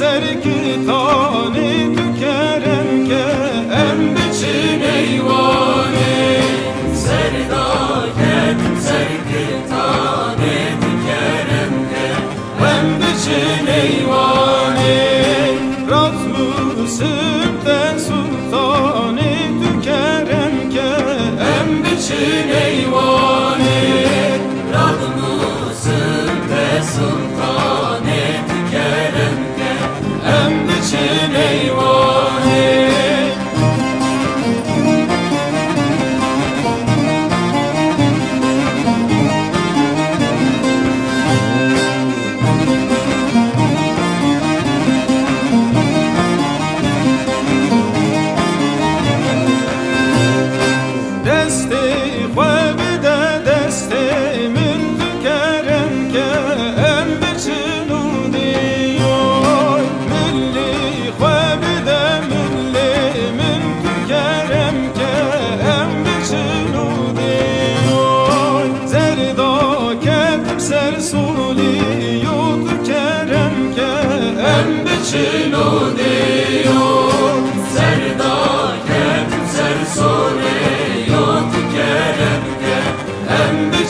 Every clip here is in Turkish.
sergi tane tükerem ke em biçim eyvane serda kem sergi tane tükerem ke em biçim eyvane razmı sırten sultane tükerem ke em biçim eyvane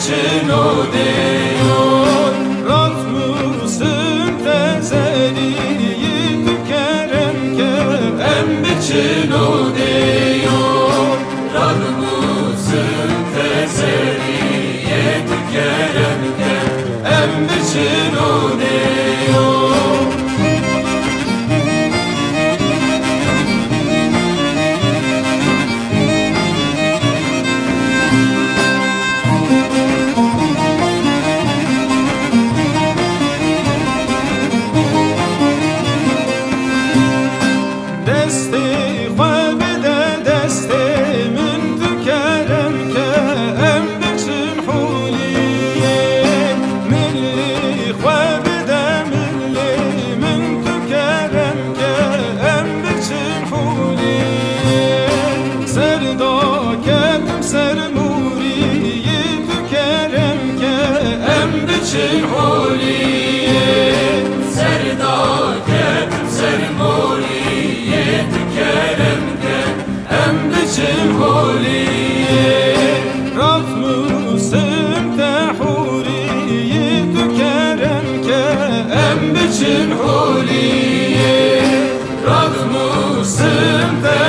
چنو دیون رفت موسم تزریم داکم سر موری بکرم که ام بچه حولی سر داکم سر موری بکرم که ام بچه حولی رفت سمت حوری بکرم که ام بچه حولی رفت سمت